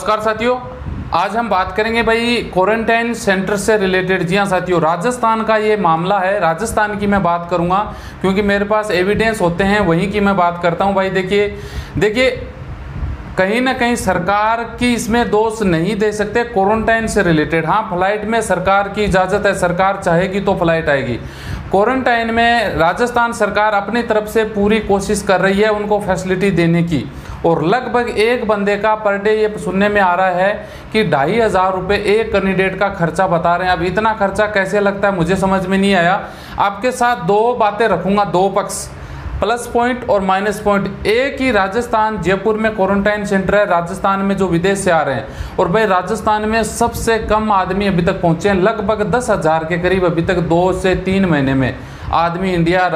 नमस्कार साथियों, आज हम बात करेंगे भाई क्वारंटाइन सेंटर से रिलेटेड जी हाँ साथियों, राजस्थान का ये मामला है, राजस्थान की मैं बात करूँगा, क्योंकि मेरे पास एविडेंस होते हैं, वहीं की मैं बात करता हूँ भाई। देखिए देखिए, कहीं ना कहीं सरकार की इसमें दोष नहीं दे सकते क्वारंटाइन से रिलेटेड हाँ फ़्लाइट में सरकार की इजाज़त है, सरकार चाहेगी तो फ़्लाइट आएगी। क्वारंटाइन में राजस्थान सरकार अपनी तरफ़ से पूरी कोशिश कर रही है उनको फैसिलिटी देने की। और लगभग एक बंदे का पर डे ये सुनने में आ रहा है कि ढाई हज़ार रुपये एक कैंडिडेट का खर्चा बता रहे हैं। अब इतना खर्चा कैसे लगता है? मुझे समझ में नहीं आया। आपके साथ दो बातें रखूँगा, दो पक्ष। प्लस पॉइंट और माइनस पॉइंट। एक ही राजस्थान, जयपुर में क्वारंटाइन सेंटर है, राजस्थान में जो विदेश से आ रहे हैं। और भाई, राजस्थान में सबसे कम आदमी अभी तक पहुँचे हैं, लगभग दस हज़ार के करीब अभी तक दो से तीन महीने में। आदमी इंडिया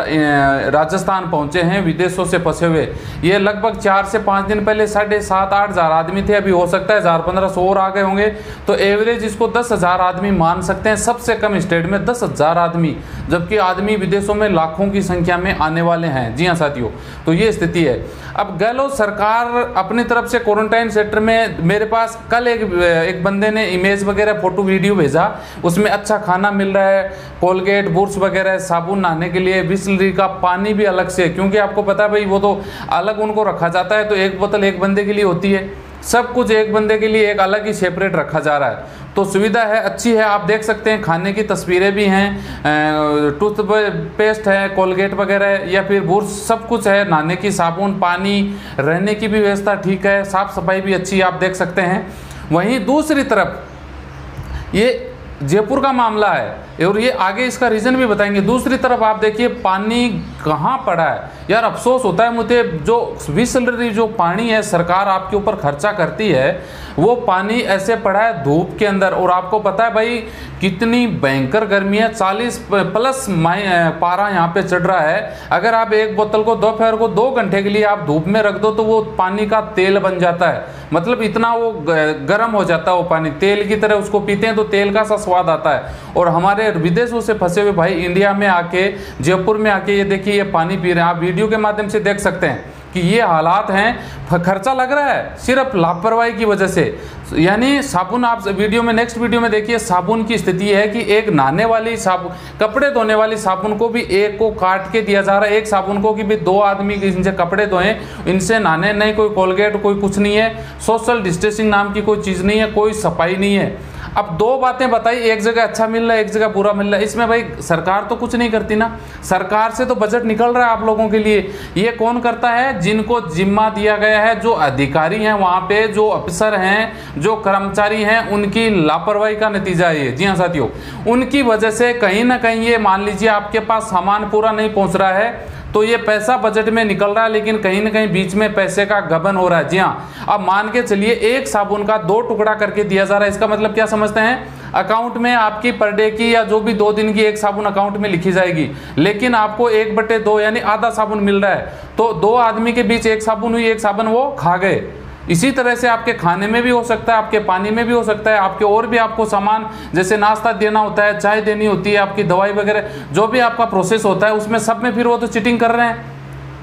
राजस्थान पहुँचे हैं, विदेशों से फंसे हुए। ये लगभग चार से पाँच दिन पहले साढ़े सात, आठ हज़ार आदमी थे। अभी हो सकता है हज़ार पंद्रह सौ और आ गए होंगे। तो एवरेज इसको दस हज़ार आदमी मान सकते हैं। सबसे कम स्टेट में दस हज़ार आदमी, जबकि आदमी विदेशों में लाखों की संख्या में आने वाले हैं। जी हाँ साथियों तो ये स्थिति है। अब गहलोत सरकार अपनी तरफ़ से क्वारंटाइन सेंटर में, मेरे पास कल एक एक बंदे ने इमेज वगैरह फ़ोटो वीडियो भेजा। उसमें अच्छा खाना मिल रहा है। कोलगेट बुर्स वगैरह, साबुन नहाने के लिए बिस्लरी का पानी भी अलग से क्योंकि आपको पता है भाई, वो तो अलग उनको रखा जाता है तो एक बोतल एक बंदे के लिए होती है। सब कुछ एक बंदे के लिए एक अलग ही सेपरेट रखा जा रहा है। तो सुविधा है, अच्छी है, आप देख सकते हैं, खाने की तस्वीरें भी हैं टूथ पेस्ट है कोलगेट वगैरह या फिर बुर्स सब कुछ है, नहाने की साबुन, पानी, रहने की भी व्यवस्था ठीक है, साफ़ सफ़ाई भी अच्छी है, आप देख सकते हैं। वहीं दूसरी तरफ़, ये जयपुर का मामला है, और ये आगे इसका रीज़न भी बताएँगे। दूसरी तरफ़ आप देखिए, पानी कहाँ पड़ा है? यार अफसोस होता है मुझे, जो बिसलरी जो पानी है, सरकार आपके ऊपर खर्चा करती है, वो पानी ऐसे पड़ा है धूप के अंदर। और आपको पता है भाई, कितनी भयंकर गर्मी है 40 प्लस पारा यहाँ पे चढ़ रहा है। अगर आप एक बोतल को दोपहर को दो घंटे के लिए आप धूप में रख दो तो वो पानी का तेल बन जाता है। मतलब इतना वो गर्म हो जाता है वो पानी। तेल की तरह उसको पीते हैं तो तेल का सा स्वाद आता है। और हमारे विदेशों से फंसे हुए भाई इंडिया में आके, जयपुर में आके ये देखिए, ये पानी पी रहे हैं। आप वीडियो के माध्यम से देख सकते हैं कि ये हालात हैं। खर्चा लग रहा है सिर्फ़ लापरवाही की वजह से। यानी साबुन आप वीडियो में, नेक्स्ट वीडियो में देखिए, साबुन की स्थिति है कि एक नहाने वाली साबुन कपड़े धोने वाली साबुन को भी एक को काट के दिया जा रहा है। एक साबुन को कि भी दो आदमी इनसे कपड़े धोए, इनसे नहाने नहीं, कोई कोलगेट, कोई कुछ नहीं है। सोशल डिस्टेंसिंग नाम की कोई चीज़ नहीं है, कोई सफ़ाई नहीं है। अब दो बातें बताई, एक जगह अच्छा मिल रहा है, एक जगह बुरा मिल रहा है। इसमें भाई, सरकार तो कुछ नहीं करती ना। सरकार से तो बजट निकल रहा है आप लोगों के लिए। ये कौन करता है? जिनको जिम्मा दिया गया है, जो अधिकारी हैं वहाँ पे, जो अफसर हैं, जो कर्मचारी हैं, उनकी लापरवाही का नतीजा है ये। जी हाँ साथियों, उनकी वजह से कहीं ना कहीं ये, मान लीजिए आपके पास सामान पूरा नहीं पहुँच रहा है तो ये पैसा बजट में निकल रहा है, लेकिन कहीं ना कहीं बीच में पैसे का गबन हो रहा है। जी हाँ अब मान के चलिए, एक साबुन का दो टुकड़ा करके दिया जा रहा है, इसका मतलब क्या समझते हैं? अकाउंट में आपकी पर डे की या जो भी दो दिन की एक साबुन अकाउंट में लिखी जाएगी, लेकिन आपको एक बटे दो यानी आधा साबुन मिल रहा है। तो दो आदमी के बीच एक साबुन हुई, एक साबुन वो खा गए। इसी तरह से आपके खाने में भी हो सकता है, आपके पानी में भी हो सकता है, आपके और भी आपको सामान, जैसे नाश्ता देना होता है, चाय देनी होती है, आपकी दवाई वगैरह, जो भी आपका प्रोसेस होता है, उसमें सब में फिर वो तो चिटिंग कर रहे हैं।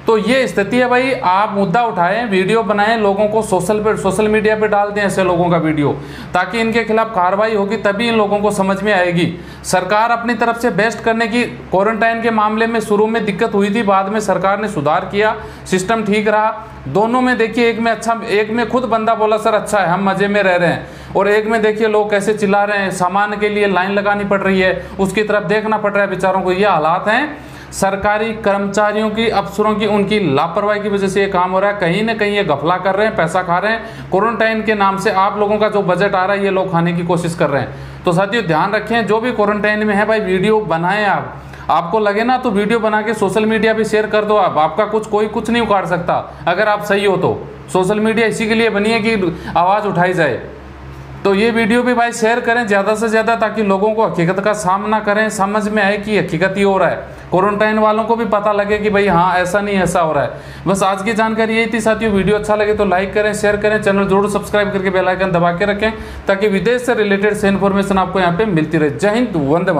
तो ये स्थिति है भाई, आप मुद्दा उठाएँ, वीडियो बनाएँ, लोगों को सोशल पे, सोशल मीडिया पे डाल दें ऐसे लोगों का वीडियो, ताकि इनके खिलाफ कार्रवाई होगी, तभी इन लोगों को समझ में आएगी। सरकार अपनी तरफ़ से बेस्ट करने की क्वारंटाइन के मामले में शुरू में दिक्कत हुई थी, बाद में सरकार ने सुधार किया सिस्टम ठीक रहा। दोनों में देखिए, एक में अच्छा एक में खुद बंदा बोला, सर अच्छा है, हम मज़े में रह रहे हैं। और एक में देखिए, लोग कैसे चिल्ला रहे हैं, सामान के लिए लाइन लगानी पड़ रही है, उसकी तरफ़ देखना पड़ रहा है बेचारों को, ये हालात हैं। सरकारी कर्मचारियों की अफसरों की उनकी लापरवाही की वजह से ये काम हो रहा है। कहीं ना कहीं ये गफला कर रहे हैं, पैसा खा रहे हैं। क्वारंटाइन के नाम से आप लोगों का जो बजट आ रहा है, ये लोग खाने की कोशिश कर रहे हैं। तो साथियों, ध्यान रखें, जो भी क्वारंटाइन में है भाई, वीडियो बनाएँ आप। आपको लगे ना तो वीडियो बना के सोशल मीडिया पे शेयर कर दो आप। आपका कुछ, कोई कुछ नहीं उखाड़ सकता, अगर आप सही हो तो। सोशल मीडिया इसी के लिए बनी है कि आवाज़ उठाई जाए। तो ये वीडियो भी भाई शेयर करें ज़्यादा से ज़्यादा ताकि लोगों को हकीकत का सामना करें। समझ में आए कि हकीकत ही हो रहा है। क्वारंटाइन वालों को भी पता लगे कि भाई हाँ ऐसा नहीं, ऐसा हो रहा है। बस आज की जानकारी यही थी साथियों। वीडियो अच्छा लगे तो लाइक करें शेयर करें चैनल ज़रूर सब्सक्राइब करके बेलाइकन दबा के रखें, ताकि विदेश से रिलेटेड से इन्फॉर्मेशन आपको यहाँ पर मिलती रहे। जय हिंद, वंदे मातरम।